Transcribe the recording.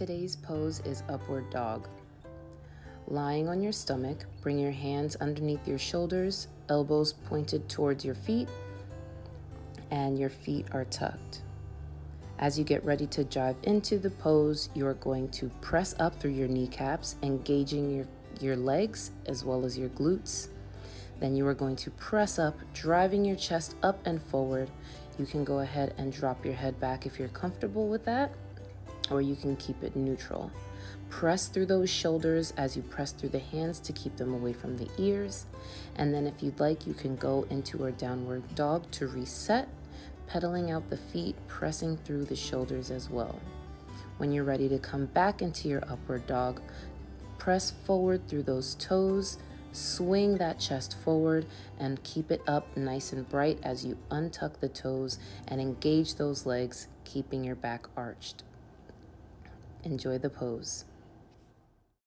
Today's pose is upward dog. Lying on your stomach, bring your hands underneath your shoulders, elbows pointed towards your feet, and your feet are tucked. As you get ready to dive into the pose, you are going to press up through your kneecaps, engaging your, your legs as well as your glutes. Then you are going to press up, driving your chest up and forward. You can go ahead and drop your head back if you're comfortable with that, or you can keep it neutral. Press through those shoulders as you press through the hands to keep them away from the ears. And then if you'd like, you can go into our downward dog to reset pedaling out the feet, pressing through the shoulders as well. When you're ready to come back into your upward dog, press forward through those toes, swing that chest forward, and keep it up nice and bright as you untuck the toes and engage those legs, keeping your back arched. Enjoy the pose.